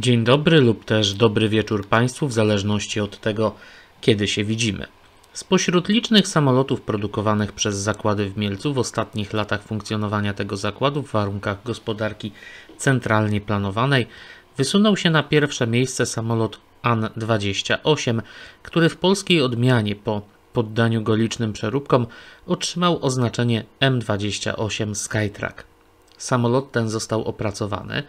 Dzień dobry lub też dobry wieczór Państwu, w zależności od tego, kiedy się widzimy. Spośród licznych samolotów produkowanych przez zakłady w Mielcu w ostatnich latach funkcjonowania tego zakładu w warunkach gospodarki centralnie planowanej wysunął się na pierwsze miejsce samolot AN-28, który w polskiej odmianie po poddaniu go licznym przeróbkom otrzymał oznaczenie M28 Skytrack. Samolot ten został opracowany,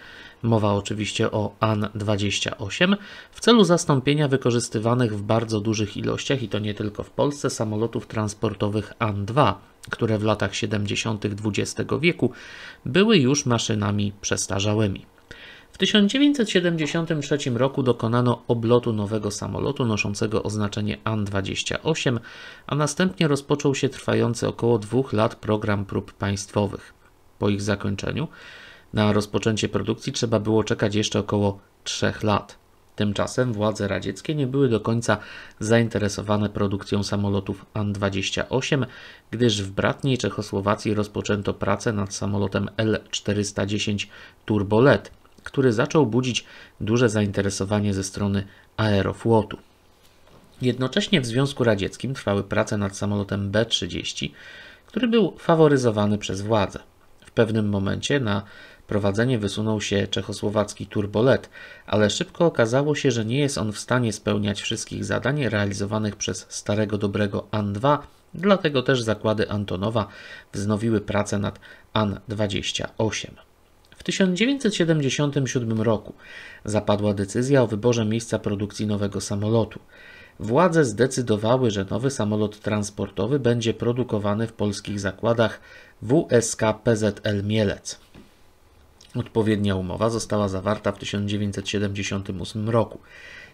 mowa oczywiście o AN-28, w celu zastąpienia wykorzystywanych w bardzo dużych ilościach, i to nie tylko w Polsce, samolotów transportowych AN-2, które w latach 70. XX wieku były już maszynami przestarzałymi. W 1973 roku dokonano oblotu nowego samolotu noszącego oznaczenie AN-28, a następnie rozpoczął się trwający około dwóch lat program prób państwowych. Po ich zakończeniu na rozpoczęcie produkcji trzeba było czekać jeszcze około 3 lat. Tymczasem władze radzieckie nie były do końca zainteresowane produkcją samolotów An-28, gdyż w bratniej Czechosłowacji rozpoczęto pracę nad samolotem L-410 Turbolet, który zaczął budzić duże zainteresowanie ze strony aeroflotu. Jednocześnie w Związku Radzieckim trwały prace nad samolotem B-30, który był faworyzowany przez władze. W pewnym momencie na prowadzenie wysunął się czechosłowacki turbolet, ale szybko okazało się, że nie jest on w stanie spełniać wszystkich zadań realizowanych przez starego dobrego An-2, dlatego też zakłady Antonowa wznowiły pracę nad An-28. W 1977 roku zapadła decyzja o wyborze miejsca produkcji nowego samolotu. Władze zdecydowały, że nowy samolot transportowy będzie produkowany w polskich zakładach WSK PZL Mielec. Odpowiednia umowa została zawarta w 1978 roku.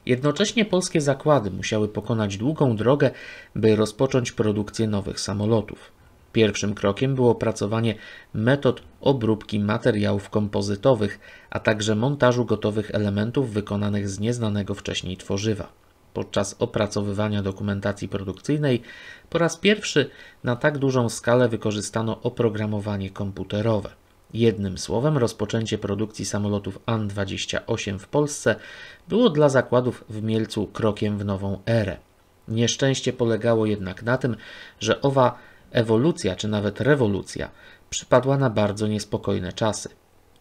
Jednocześnie polskie zakłady musiały pokonać długą drogę, by rozpocząć produkcję nowych samolotów. Pierwszym krokiem było opracowanie metod obróbki materiałów kompozytowych, a także montażu gotowych elementów wykonanych z nieznanego wcześniej tworzywa. Podczas opracowywania dokumentacji produkcyjnej po raz pierwszy na tak dużą skalę wykorzystano oprogramowanie komputerowe. Jednym słowem, rozpoczęcie produkcji samolotów An-28 w Polsce było dla zakładów w Mielcu krokiem w nową erę. Nieszczęście polegało jednak na tym, że owa ewolucja czy nawet rewolucja przypadła na bardzo niespokojne czasy.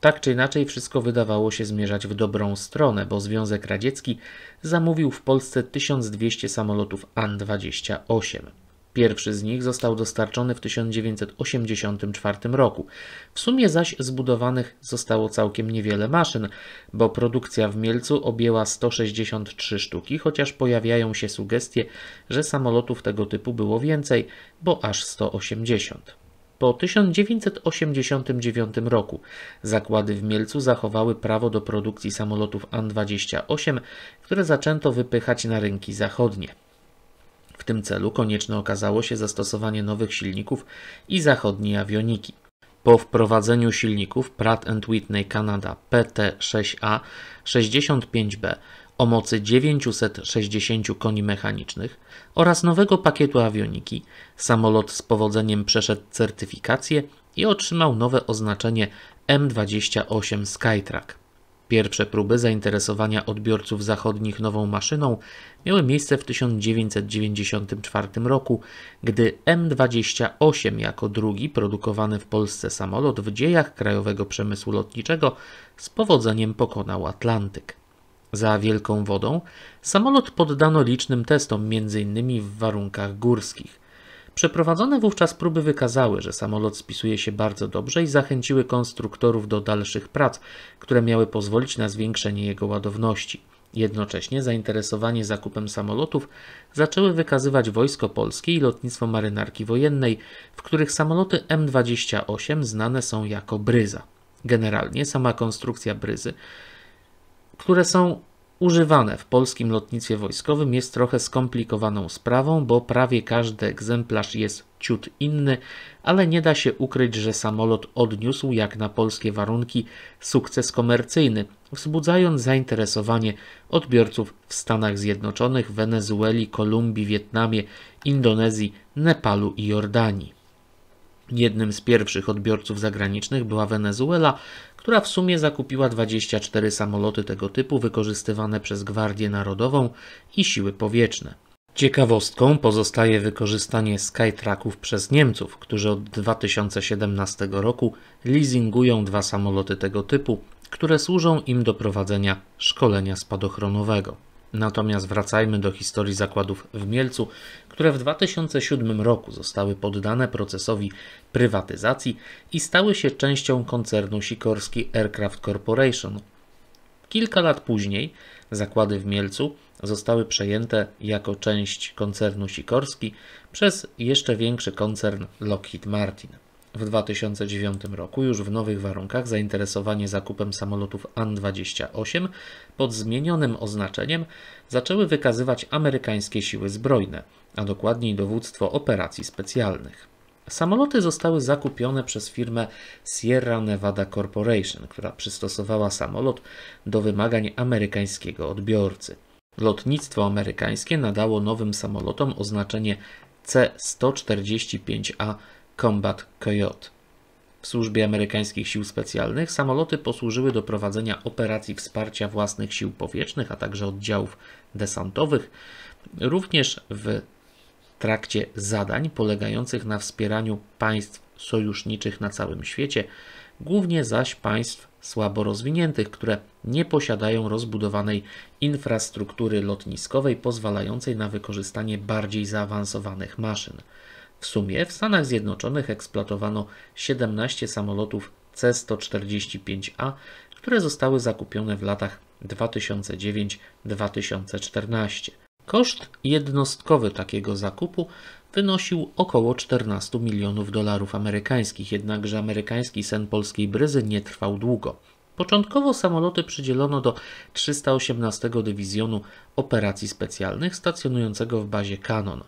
Tak czy inaczej, wszystko wydawało się zmierzać w dobrą stronę, bo Związek Radziecki zamówił w Polsce 1200 samolotów An-28. Pierwszy z nich został dostarczony w 1984 roku. W sumie zaś zbudowanych zostało całkiem niewiele maszyn, bo produkcja w Mielcu objęła 163 sztuki, chociaż pojawiają się sugestie, że samolotów tego typu było więcej, bo aż 180. Po 1989 roku zakłady w Mielcu zachowały prawo do produkcji samolotów An-28, które zaczęto wypychać na rynki zachodnie. Tym celu konieczne okazało się zastosowanie nowych silników i zachodniej awioniki. Po wprowadzeniu silników Pratt Whitney Canada PT6A 65B o mocy 960 koni mechanicznych oraz nowego pakietu awioniki, samolot z powodzeniem przeszedł certyfikację i otrzymał nowe oznaczenie M28 Skytrack. Pierwsze próby zainteresowania odbiorców zachodnich nową maszyną miały miejsce w 1994 roku, gdy M28 jako drugi produkowany w Polsce samolot w dziejach krajowego przemysłu lotniczego z powodzeniem pokonał Atlantyk. Za wielką wodą samolot poddano licznym testom, m.in. w warunkach górskich. Przeprowadzone wówczas próby wykazały, że samolot spisuje się bardzo dobrze i zachęciły konstruktorów do dalszych prac, które miały pozwolić na zwiększenie jego ładowności. Jednocześnie zainteresowanie zakupem samolotów zaczęły wykazywać Wojsko Polskie i Lotnictwo Marynarki Wojennej, w których samoloty M28 znane są jako bryza. Generalnie sama konstrukcja bryzy, które są używane w polskim lotnictwie wojskowym jest trochę skomplikowaną sprawą, bo prawie każdy egzemplarz jest ciut inny, ale nie da się ukryć, że samolot odniósł jak na polskie warunki sukces komercyjny, wzbudzając zainteresowanie odbiorców w Stanach Zjednoczonych, Wenezueli, Kolumbii, Wietnamie, Indonezji, Nepalu i Jordanii. Jednym z pierwszych odbiorców zagranicznych była Wenezuela, która w sumie zakupiła 24 samoloty tego typu wykorzystywane przez Gwardię Narodową i Siły Powietrzne. Ciekawostką pozostaje wykorzystanie Skytracków przez Niemców, którzy od 2017 roku leasingują dwa samoloty tego typu, które służą im do prowadzenia szkolenia spadochronowego. Natomiast wracajmy do historii zakładów w Mielcu, które w 2007 roku zostały poddane procesowi prywatyzacji i stały się częścią koncernu Sikorski Aircraft Corporation. Kilka lat później zakłady w Mielcu zostały przejęte jako część koncernu Sikorski przez jeszcze większy koncern Lockheed Martin. W 2009 roku, już w nowych warunkach, zainteresowanie zakupem samolotów An-28 pod zmienionym oznaczeniem zaczęły wykazywać amerykańskie siły zbrojne, a dokładniej dowództwo operacji specjalnych. Samoloty zostały zakupione przez firmę Sierra Nevada Corporation, która przystosowała samolot do wymagań amerykańskiego odbiorcy. Lotnictwo amerykańskie nadało nowym samolotom oznaczenie C-145A Combat Coyote. W służbie amerykańskich sił specjalnych samoloty posłużyły do prowadzenia operacji wsparcia własnych sił powietrznych, a także oddziałów desantowych, również w trakcie zadań polegających na wspieraniu państw sojuszniczych na całym świecie, głównie zaś państw słabo rozwiniętych, które nie posiadają rozbudowanej infrastruktury lotniskowej pozwalającej na wykorzystanie bardziej zaawansowanych maszyn. W sumie w Stanach Zjednoczonych eksploatowano 17 samolotów C-145A, które zostały zakupione w latach 2009-2014. Koszt jednostkowy takiego zakupu wynosił około 14 milionów dolarów amerykańskich, jednakże amerykański sen polskiej bryzy nie trwał długo. Początkowo samoloty przydzielono do 318 Dywizjonu Operacji Specjalnych stacjonującego w bazie Cannon.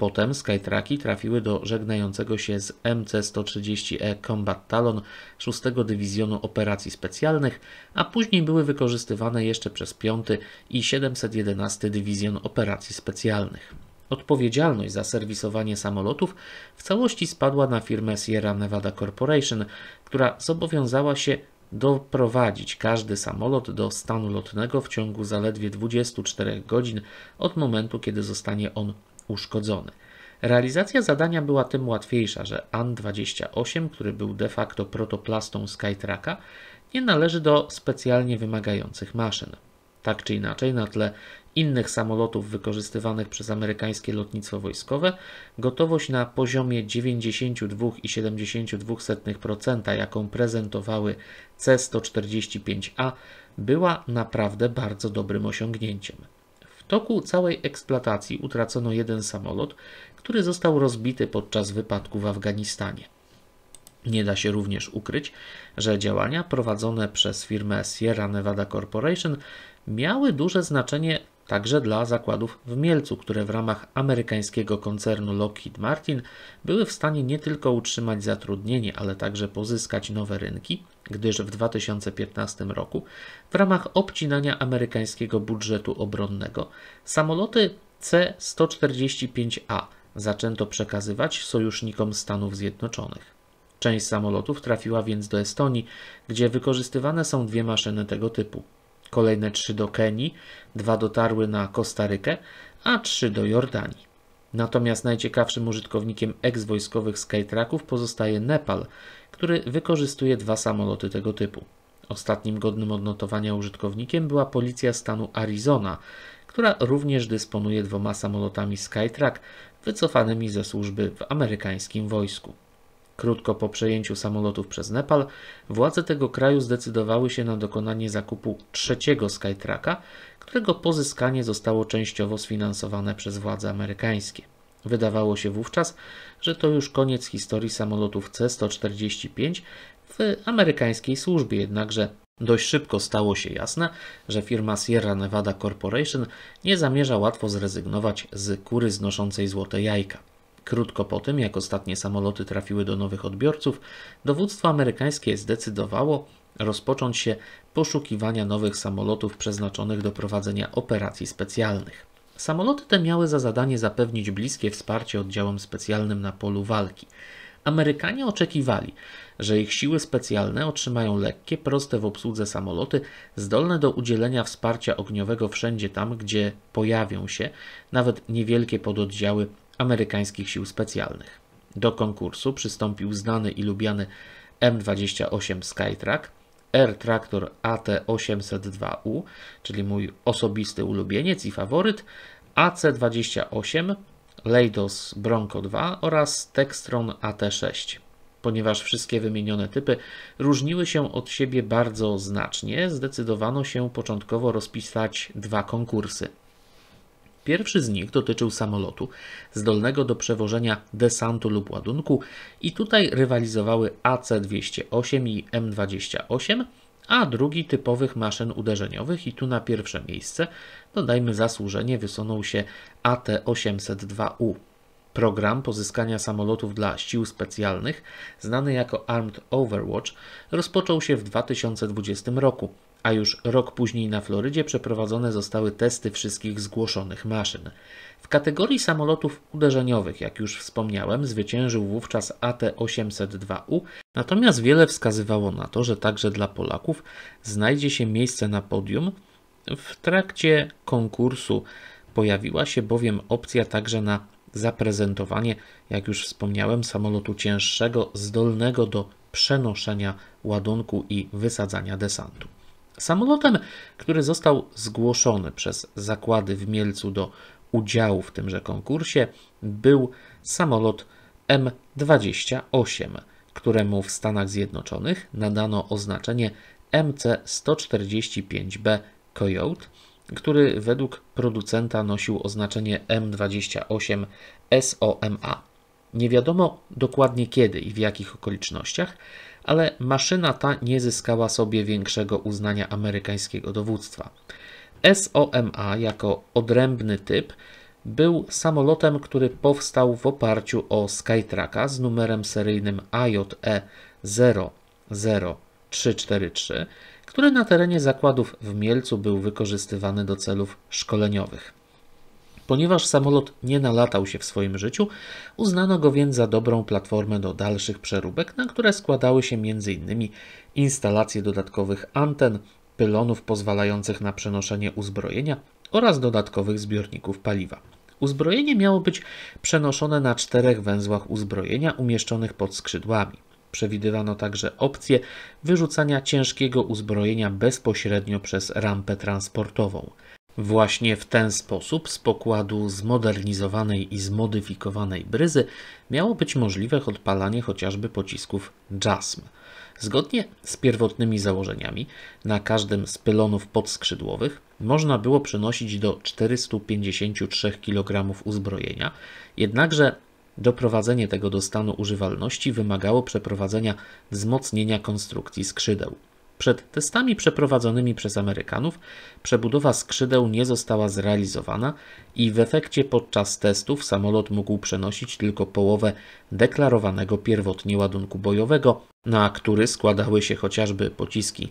Potem Skytraki trafiły do żegnającego się z MC-130E Combat Talon 6 Dywizjonu Operacji Specjalnych, a później były wykorzystywane jeszcze przez 5 i 711 Dywizjon Operacji Specjalnych. Odpowiedzialność za serwisowanie samolotów w całości spadła na firmę Sierra Nevada Corporation, która zobowiązała się doprowadzić każdy samolot do stanu lotnego w ciągu zaledwie 24 godzin od momentu, kiedy zostanie on uszkodzony. Realizacja zadania była tym łatwiejsza, że An-28, który był de facto protoplastą Skytracka, nie należy do specjalnie wymagających maszyn. Tak czy inaczej, na tle innych samolotów wykorzystywanych przez amerykańskie lotnictwo wojskowe, gotowość na poziomie 92,72%, jaką prezentowały C-145A, była naprawdę bardzo dobrym osiągnięciem toku całej eksploatacji utracono jeden samolot, który został rozbity podczas wypadku w Afganistanie. Nie da się również ukryć, że działania prowadzone przez firmę Sierra Nevada Corporation miały duże znaczenie także dla zakładów w Mielcu, które w ramach amerykańskiego koncernu Lockheed Martin były w stanie nie tylko utrzymać zatrudnienie, ale także pozyskać nowe rynki, gdyż w 2015 roku w ramach obcinania amerykańskiego budżetu obronnego samoloty C-145A zaczęto przekazywać sojusznikom Stanów Zjednoczonych. Część samolotów trafiła więc do Estonii, gdzie wykorzystywane są dwie maszyny tego typu. Kolejne trzy do Kenii, dwa dotarły na Kostarykę, a trzy do Jordanii. Natomiast najciekawszym użytkownikiem ex-wojskowych Skytracków pozostaje Nepal, który wykorzystuje dwa samoloty tego typu. Ostatnim godnym odnotowania użytkownikiem była policja stanu Arizona, która również dysponuje dwoma samolotami Skytrack wycofanymi ze służby w amerykańskim wojsku. Krótko po przejęciu samolotów przez Nepal, władze tego kraju zdecydowały się na dokonanie zakupu trzeciego Skytracka, którego pozyskanie zostało częściowo sfinansowane przez władze amerykańskie. Wydawało się wówczas, że to już koniec historii samolotów C-145 w amerykańskiej służbie, jednakże dość szybko stało się jasne, że firma Sierra Nevada Corporation nie zamierza łatwo zrezygnować z kury znoszącej złote jajka. Krótko po tym, jak ostatnie samoloty trafiły do nowych odbiorców, dowództwo amerykańskie zdecydowało rozpocząć się poszukiwania nowych samolotów przeznaczonych do prowadzenia operacji specjalnych. Samoloty te miały za zadanie zapewnić bliskie wsparcie oddziałom specjalnym na polu walki. Amerykanie oczekiwali, że ich siły specjalne otrzymają lekkie, proste w obsłudze samoloty, zdolne do udzielenia wsparcia ogniowego wszędzie tam, gdzie pojawią się nawet niewielkie pododdziały amerykańskich sił specjalnych. Do konkursu przystąpił znany i lubiany M28 Skytrack, Air Tractor AT802U, czyli mój osobisty ulubieniec i faworyt, AC28, Leidos Bronco 2 oraz Textron AT6. Ponieważ wszystkie wymienione typy różniły się od siebie bardzo znacznie, zdecydowano się początkowo rozpisać dwa konkursy. Pierwszy z nich dotyczył samolotu zdolnego do przewożenia desantu lub ładunku i tutaj rywalizowały AC-208 i M28, a drugi typowych maszyn uderzeniowych i tu na pierwsze miejsce, dodajmy zasłużenie, wysunął się AT-802U. Program pozyskania samolotów dla sił specjalnych, znany jako Armed Overwatch, rozpoczął się w 2020 roku, a już rok później na Florydzie przeprowadzone zostały testy wszystkich zgłoszonych maszyn. W kategorii samolotów uderzeniowych, jak już wspomniałem, zwyciężył wówczas AT-802U, natomiast wiele wskazywało na to, że także dla Polaków znajdzie się miejsce na podium. W trakcie konkursu pojawiła się bowiem opcja także na zaprezentowanie, jak już wspomniałem, samolotu cięższego, zdolnego do przenoszenia ładunku i wysadzania desantu. Samolotem, który został zgłoszony przez zakłady w Mielcu do udziału w tymże konkursie, był samolot M28, któremu w Stanach Zjednoczonych nadano oznaczenie MC-145B Coyote, który według producenta nosił oznaczenie M28 SOMA. Nie wiadomo dokładnie kiedy i w jakich okolicznościach, ale maszyna ta nie zyskała sobie większego uznania amerykańskiego dowództwa. SOMA jako odrębny typ był samolotem, który powstał w oparciu o Skytracka z numerem seryjnym AJE 00343, który na terenie zakładów w Mielcu był wykorzystywany do celów szkoleniowych. Ponieważ samolot nie nalatał się w swoim życiu, uznano go więc za dobrą platformę do dalszych przeróbek, na które składały się m.in. instalacje dodatkowych anten, pylonów pozwalających na przenoszenie uzbrojenia oraz dodatkowych zbiorników paliwa. Uzbrojenie miało być przenoszone na czterech węzłach uzbrojenia umieszczonych pod skrzydłami. Przewidywano także opcję wyrzucania ciężkiego uzbrojenia bezpośrednio przez rampę transportową. Właśnie w ten sposób z pokładu zmodernizowanej i zmodyfikowanej bryzy miało być możliwe odpalanie chociażby pocisków JASM. Zgodnie z pierwotnymi założeniami, na każdym z pylonów podskrzydłowych można było przenosić do 453 kg uzbrojenia, jednakże doprowadzenie tego do stanu używalności wymagało przeprowadzenia wzmocnienia konstrukcji skrzydeł. Przed testami przeprowadzonymi przez Amerykanów przebudowa skrzydeł nie została zrealizowana i w efekcie podczas testów samolot mógł przenosić tylko połowę deklarowanego pierwotnie ładunku bojowego, na który składały się chociażby pociski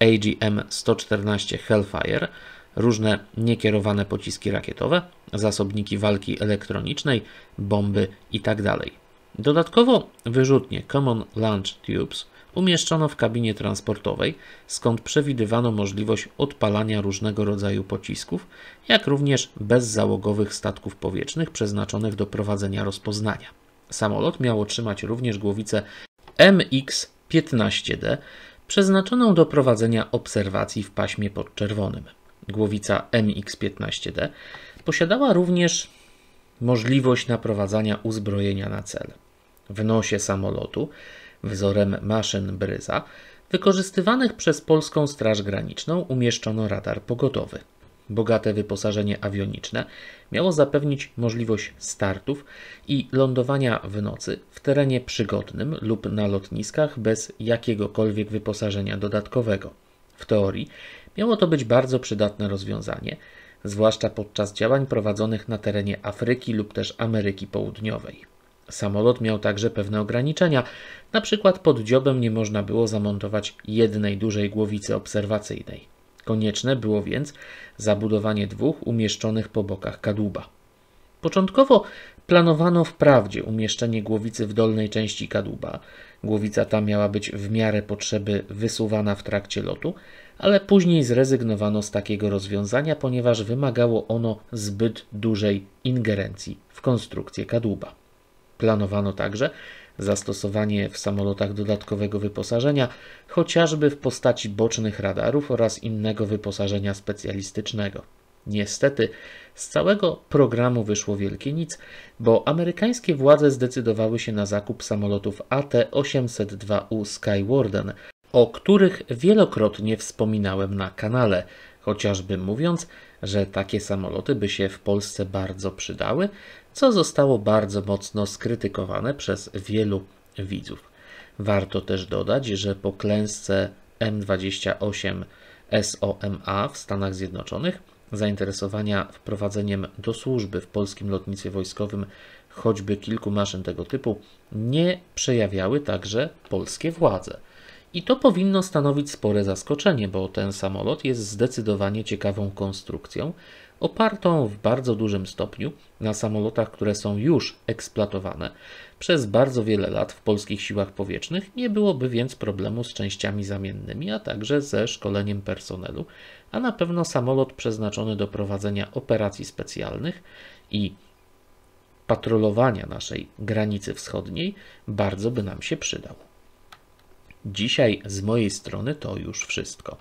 AGM-114 Hellfire, różne niekierowane pociski rakietowe, zasobniki walki elektronicznej, bomby itd. Tak Dodatkowo wyrzutnie Common Launch Tubes umieszczono w kabinie transportowej, skąd przewidywano możliwość odpalania różnego rodzaju pocisków, jak również bezzałogowych statków powietrznych przeznaczonych do prowadzenia rozpoznania. Samolot miał otrzymać również głowicę MX-15D, przeznaczoną do prowadzenia obserwacji w paśmie podczerwonym. Głowica MX-15D posiadała również możliwość naprowadzania uzbrojenia na cel. W nosie samolotu wzorem maszyn Bryza, wykorzystywanych przez polską Straż Graniczną umieszczono radar pogodowy. Bogate wyposażenie awioniczne miało zapewnić możliwość startów i lądowania w nocy w terenie przygodnym lub na lotniskach bez jakiegokolwiek wyposażenia dodatkowego. W teorii miało to być bardzo przydatne rozwiązanie, zwłaszcza podczas działań prowadzonych na terenie Afryki lub też Ameryki Południowej. Samolot miał także pewne ograniczenia. Na przykład pod dziobem nie można było zamontować jednej dużej głowicy obserwacyjnej. Konieczne było więc zabudowanie dwóch umieszczonych po bokach kadłuba. Początkowo planowano wprawdzie umieszczenie głowicy w dolnej części kadłuba. Głowica ta miała być w miarę potrzeby wysuwana w trakcie lotu, ale później zrezygnowano z takiego rozwiązania, ponieważ wymagało ono zbyt dużej ingerencji w konstrukcję kadłuba. Planowano także zastosowanie w samolotach dodatkowego wyposażenia, chociażby w postaci bocznych radarów oraz innego wyposażenia specjalistycznego. Niestety, z całego programu wyszło wielkie nic, bo amerykańskie władze zdecydowały się na zakup samolotów AT-802U Skywarden, o których wielokrotnie wspominałem na kanale, chociażby mówiąc, że takie samoloty by się w Polsce bardzo przydały, co zostało bardzo mocno skrytykowane przez wielu widzów. Warto też dodać, że po klęsce M28 SOMA w Stanach Zjednoczonych zainteresowania wprowadzeniem do służby w polskim lotnictwie wojskowym choćby kilku maszyn tego typu nie przejawiały także polskie władze. I to powinno stanowić spore zaskoczenie, bo ten samolot jest zdecydowanie ciekawą konstrukcją, opartą w bardzo dużym stopniu na samolotach, które są już eksploatowane. Przez bardzo wiele lat w polskich siłach powietrznych nie byłoby więc problemu z częściami zamiennymi, a także ze szkoleniem personelu, a na pewno samolot przeznaczony do prowadzenia operacji specjalnych i patrolowania naszej granicy wschodniej bardzo by nam się przydał. Dzisiaj z mojej strony to już wszystko.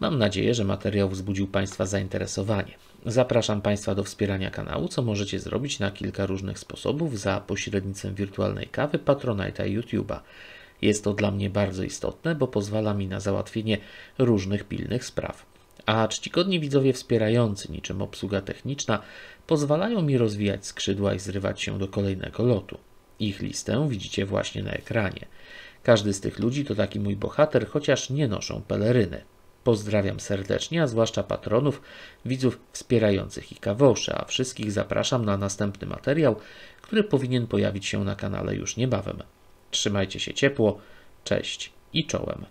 Mam nadzieję, że materiał wzbudził Państwa zainteresowanie. Zapraszam Państwa do wspierania kanału, co możecie zrobić na kilka różnych sposobów za pośrednictwem wirtualnej kawy, Patronite'a i YouTube'a. Jest to dla mnie bardzo istotne, bo pozwala mi na załatwienie różnych pilnych spraw. A czcigodni widzowie wspierający, niczym obsługa techniczna, pozwalają mi rozwijać skrzydła i zrywać się do kolejnego lotu. Ich listę widzicie właśnie na ekranie. Każdy z tych ludzi to taki mój bohater, chociaż nie noszą peleryny. Pozdrawiam serdecznie, a zwłaszcza patronów, widzów wspierających i kawosze, a wszystkich zapraszam na następny materiał, który powinien pojawić się na kanale już niebawem. Trzymajcie się ciepło, cześć i czołem.